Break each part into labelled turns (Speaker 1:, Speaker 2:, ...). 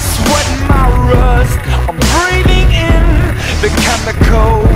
Speaker 1: sweat my rust. I'm breathing in the chemicals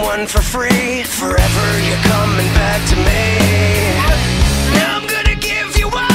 Speaker 1: I'll give you one for free. Forever you're coming back to me. I'm gonna give you what